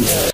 Yeah.